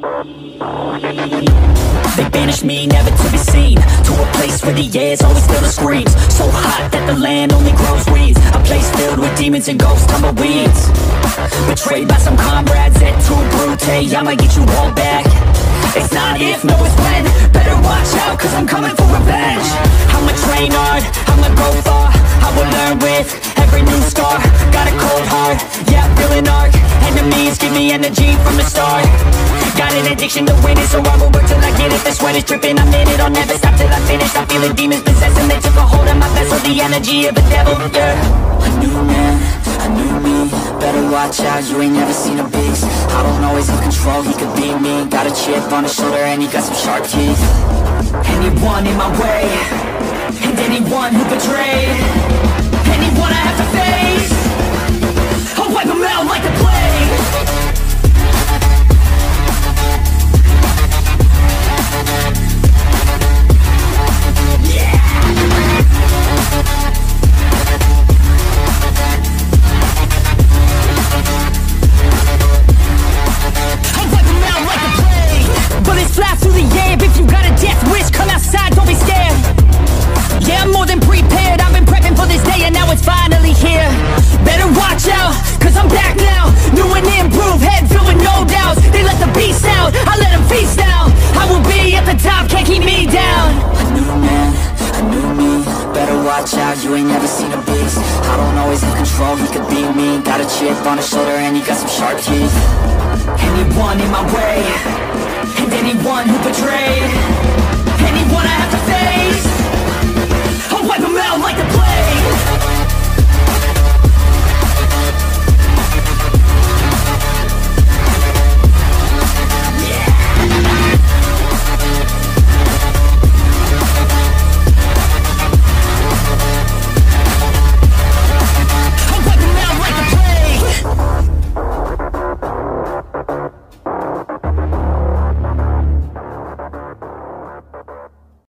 They banished me, never to be seen. To a place where the air's always filled with screams. So hot that the land only grows weeds. A place filled with demons and ghosts, tumbleweeds. Betrayed by some comrades et tu Brute I'ma get you all back. It's not if, no it's when. Better watch out, cause I'm coming for revenge. I'ma train hard, I'ma go far I will learn with every new scar. Got a cold heart, yeah, feeling arc Enemies give me energy from the start. Got an addiction to winning, so I will work till I get it. The sweat is dripping, I'm in it, I'll never stop till I finish. I'm feeling demons possessing, they took a hold of my vessel The energy of a devil, yeah. A new man, a new me. Better watch out, you ain't never seen a beast. I don't always have control, he could be me. Got a chip on his shoulder and he got some sharp teeth. Anyone in my way And anyone who betrayed Out, you ain't never seen a beast. I don't always have control, he could be me. Got a chip on his shoulder and he got some sharp teeth. Anyone in my way And anyone who betrayed